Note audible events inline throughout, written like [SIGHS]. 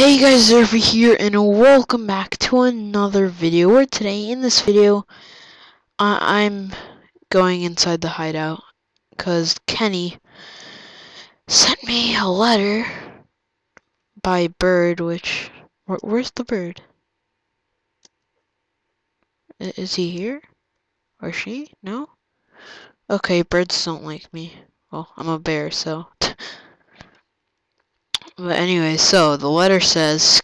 Hey guys, over here, and welcome back to another video. Where today, in this video, I'm going inside the hideout because Kenny sent me a letter by Bird. Which, wh where's the bird? I is he here or she? No. Okay, birds don't like me. Well, I'm a bear, so. But anyway, so the letter says,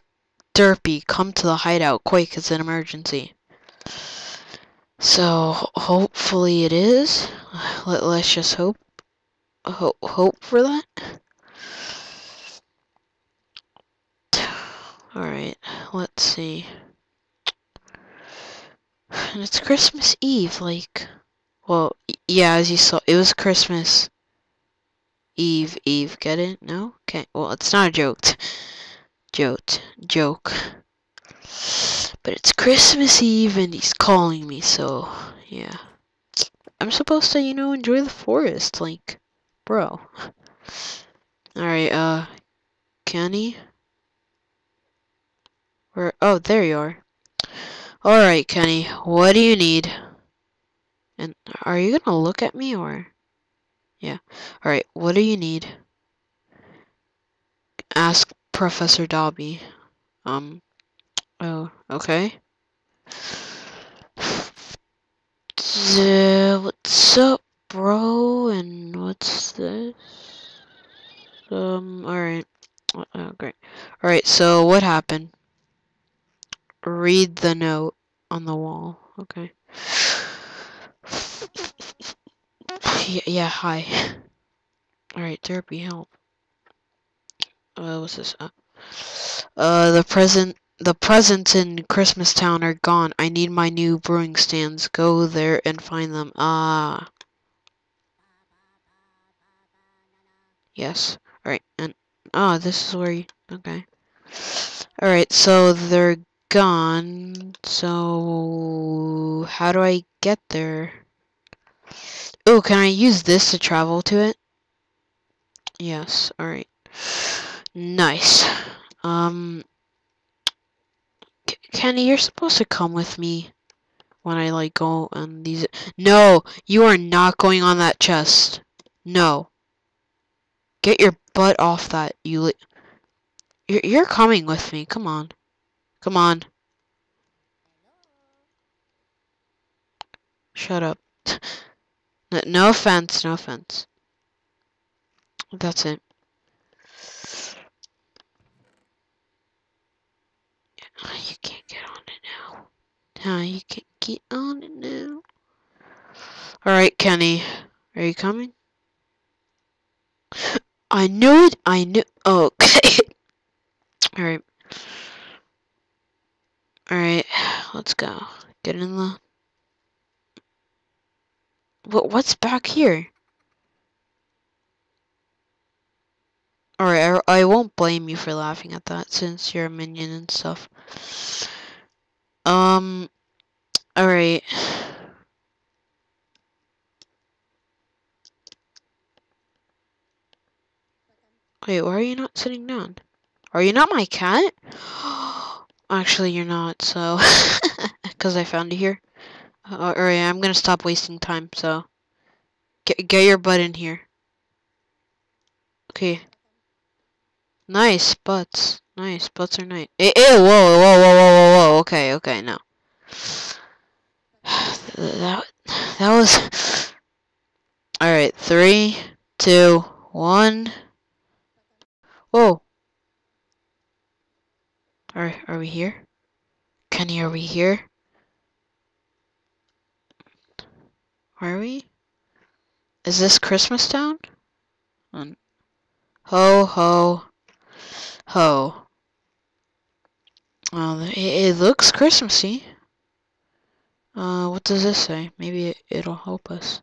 Derpy, come to the hideout quick, it's an emergency. So hopefully it is. Let, let's just hope hope hope for that. [SIGHS] Alright, let's see. [SIGHS] And it's Christmas Eve, like well, yeah, as you saw, it was Christmas Eve, Eve, get it? No? Okay, well, it's not a joke. Joke. Joke. But it's Christmas Eve and he's calling me, so, yeah. I'm supposed to, you know, enjoy the forest, like, bro. Alright, uh, Kenny? Where, oh, there you are. Alright, Kenny, what do you need? And are you gonna look at me, or? Yeah. Alright, what do you need? Ask Professor Dobby. Um, oh, okay. Uh, what's up, bro? And what's this? Um, alright. Oh, great. Alright, so what happened? Read the note on the wall. Okay. Yeah, yeah hi. Alright, Derpy, help. Uh, what's this? Uh, uh, the present, the presents in Christmas Town are gone. I need my new brewing stands. Go there and find them. Ah. Yes. Alright, and, ah, this is where you, okay. Alright, so they're gone. So, how do I get there? Oh, can I use this to travel to it? Yes, alright. Nice. Um, Kenny, you're supposed to come with me when I, like, go on these... No, you are not going on that chest. No. Get your butt off that, you... You're, you're coming with me, come on. Come on. Shut up. No offense, no offense. That's it. [SIGHS] You can't get on it now. No, you can't get on it now. Alright, Kenny. Are you coming? [GASPS] I knew it! I knew- oh, okay. [LAUGHS] Alright. Alright, [SIGHS] let's go. Get in the what what's back here? Alright, I, I won't blame you for laughing at that since you're a minion and stuff. Um, alright. Wait, why are you not sitting down? Are you not my cat? [GASPS] Actually, you're not, so... [LAUGHS] Because I found you here. Uh, Alright, I'm gonna stop wasting time, so... Get, get your butt in here. Okay. Nice, butts. Nice, butts are nice. Ew, whoa, whoa, whoa, whoa, whoa, whoa, okay, okay, no. [SIGHS] that, that was... [SIGHS] Alright, three, two, one... Whoa! Are, are we here? Kenny, are we here? Are we? Is this Christmas Town? Ho, ho, ho. Well, it, it looks Christmassy. Uh, what does this say? Maybe it, it'll help us.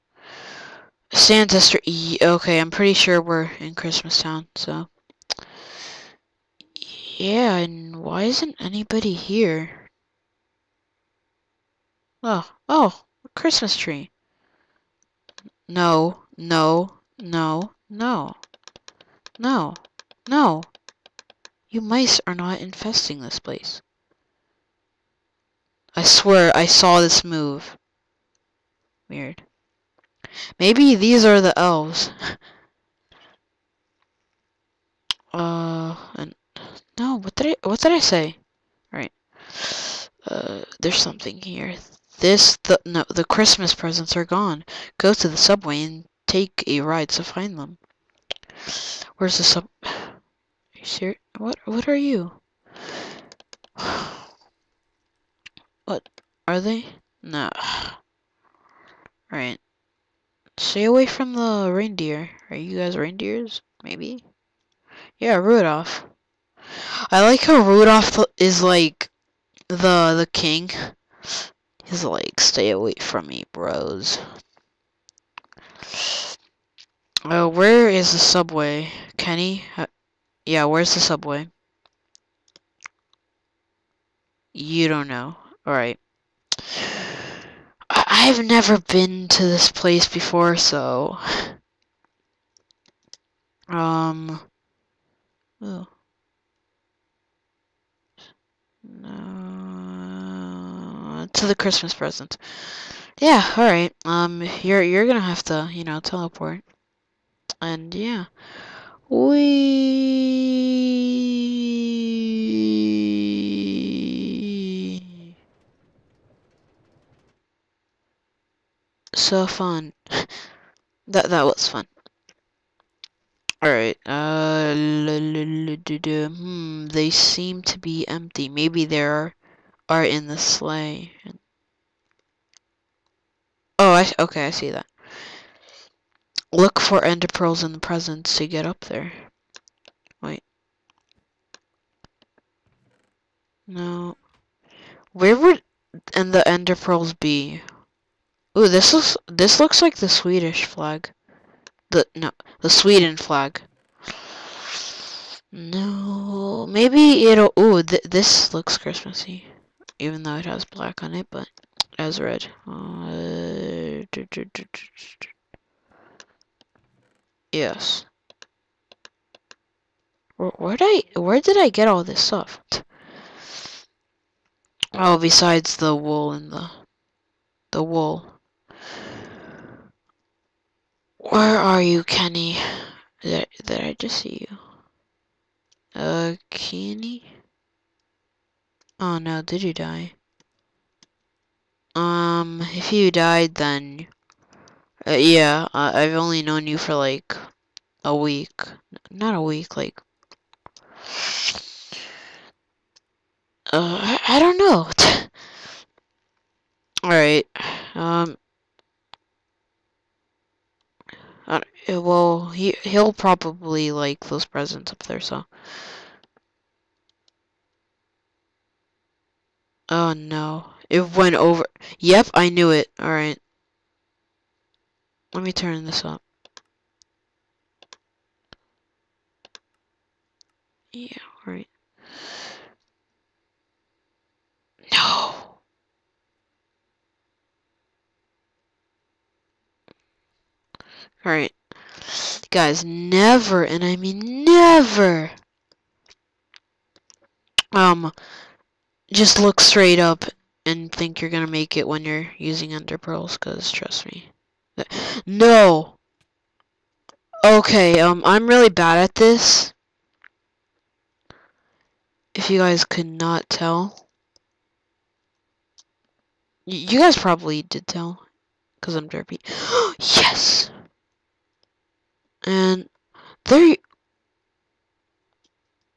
Santa Street. Okay, I'm pretty sure we're in Christmas Town, so. Yeah, and why isn't anybody here? Oh, oh, a Christmas tree. No, no, no, no, no, no. You mice are not infesting this place. I swear I saw this move. Weird. Maybe these are the elves. [LAUGHS] uh, and no, what did I, what did I say? Right. Uh, there's something here. This, the, no, the Christmas presents are gone. Go to the subway and take a ride to find them. Where's the sub? Are [SIGHS] you serious? What, what are you? [SIGHS] What, are they? No. [SIGHS] Right. Stay away from the reindeer. Are you guys reindeers? Maybe? Yeah, Rudolph. I like how Rudolph is like the the king. He's like, stay away from me, bros. Oh, where is the subway? Kenny? Uh, yeah, where's the subway? You don't know. Alright. I've never been to this place before, so... [SIGHS] Um... Oh. No, to the Christmas present. Yeah, alright. Um, you're, you're gonna have to, you know, teleport. And, yeah. We so fun. [LAUGHS] that that was fun. Alright, uh, hmm, they seem to be empty. Maybe they are, are in the sleigh. Oh, I, okay, I see that. Look for ender pearls in the presents to get up there. Wait. No. Where would and the ender pearls be? Ooh, this looks this looks like the Swedish flag. The no, the Sweden flag. No, maybe it'll. Ooh, th this looks Christmassy, even though it has black on it, but has red. Uh, yes. Where, where did I? Where did I get all this stuff? Oh, besides the wool and the the wool. Where are you, Kenny? Did, did I just see you? Uh, Kenny? Oh no, did you die? Um, if you died, then... Uh, yeah, I've only known you for like a week. Not a week, like... Uh, I, I don't know. [LAUGHS] Alright, um, uh, well, he he'll probably like those presents up there, so. Oh no, it went over. Yep, I knew it. All right. Let me turn this up. Yeah, all right. No. Alright. Guys, never, and I mean never, um, just look straight up and think you're gonna make it when you're using ender pearls, because trust me. No! Okay, um, I'm really bad at this. If you guys could not tell. Y you guys probably did tell, because I'm derpy. [GASPS] yes! And there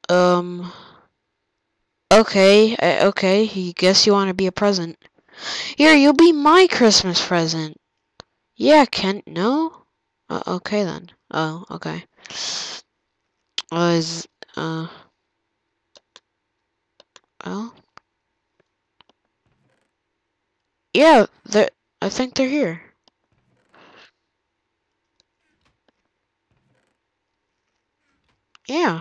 um okay, okay, he guess you want to be a present. Here, you'll be my Christmas present. Yeah, Kent, no? Uh, okay then. Oh, okay. Uh, is, uh, well. Yeah, they I think they're here. Yeah.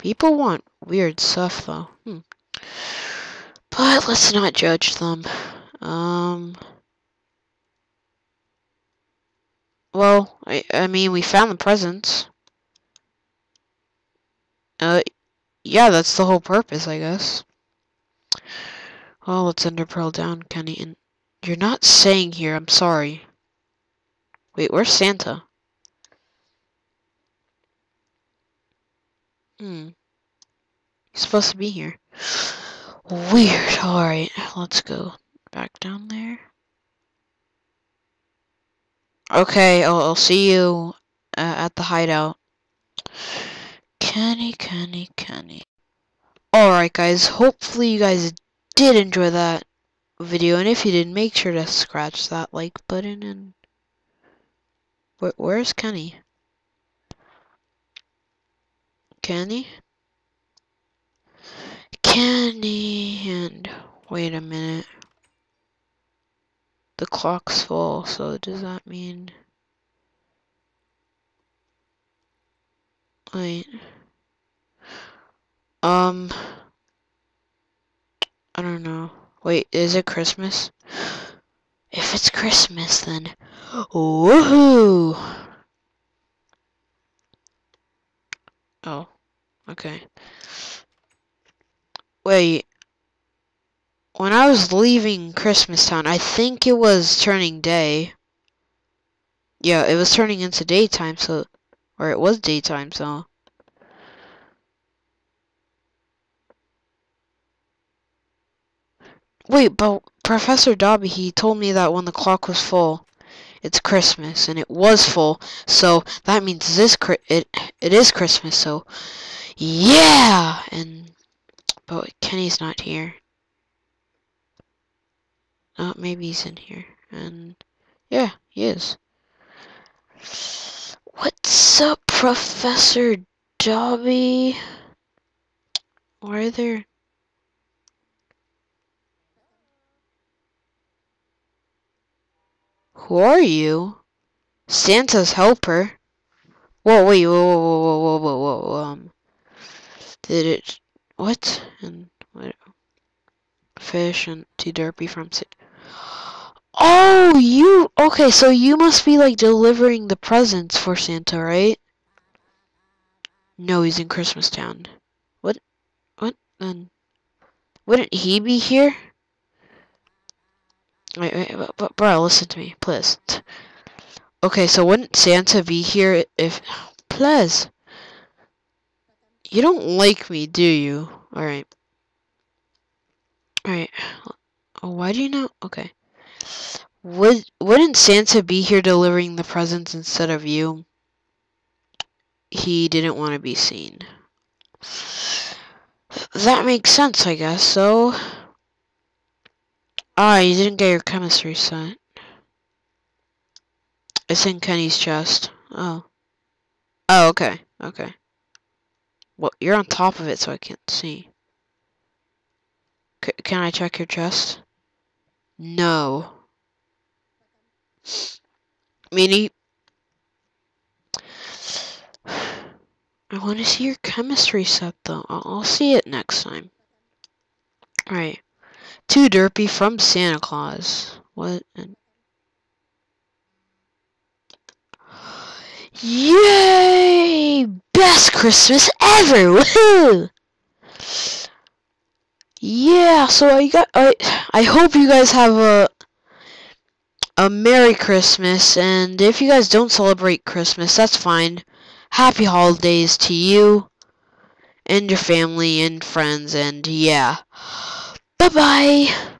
People want weird stuff, though. Hmm. But let's not judge them. Um. Well, I, I mean, we found the presents. Uh, yeah, that's the whole purpose, I guess. Well, let's ender pearl down, Kenny. And you're not saying here. I'm sorry. Wait, where's Santa? Hmm. He's supposed to be here. Weird. Alright, let's go back down there. Okay, I'll, I'll see you uh, at the hideout. Kenny, Kenny, Kenny. Alright guys, hopefully you guys did enjoy that video, and if you did, make sure to scratch that like button, and... Where, where's Kenny? Kenny? Kenny, and... Wait a minute. The clock's full, so does that mean... Wait. Um... I don't know. Wait, is it Christmas? If it's Christmas, then... Woohoo! Oh, okay. Wait. When I was leaving Christmas Town, I think it was turning day. Yeah, it was turning into daytime, so... Or it was daytime, so... Wait, but Professor Dobby, he told me that when the clock was full, it's Christmas, and it was full, so that means this it it is Christmas, so yeah, and but Kenny's not here. Oh, maybe he's in here, and yeah, he is. What's up, Professor Dobby? Why are there Who are you? Santa's helper. Whoa, wait, whoa, whoa, whoa, whoa, whoa, whoa, um, did it, what? And, what? Fish and T Derpy from. Oh, you, okay, so you must be, like, delivering the presents for Santa, right? No, he's in Christmas Town. What, what, then, wouldn't he be here? Wait, wait, but, bro, listen to me, please. Okay, so wouldn't Santa be here if... Please. You don't like me, do you? Alright. Alright. Oh, why do you know? Okay. Would, wouldn't Santa be here delivering the presents instead of you? He didn't want to be seen. That makes sense, I guess, so... Ah, you didn't get your chemistry set. It's in Kenny's chest. Oh. Oh, okay. Okay. Well, you're on top of it, so I can't see. C can I check your chest? No. Meanie. I want to see your chemistry set, though. I'll, I'll see it next time. Alright. Too derpy from Santa Claus. What? Yay! Best Christmas ever! [LAUGHS] Woohoo! Yeah, so I got I I hope you guys have a a Merry Christmas and if you guys don't celebrate Christmas, that's fine. Happy holidays to you and your family and friends and yeah. Bye bye.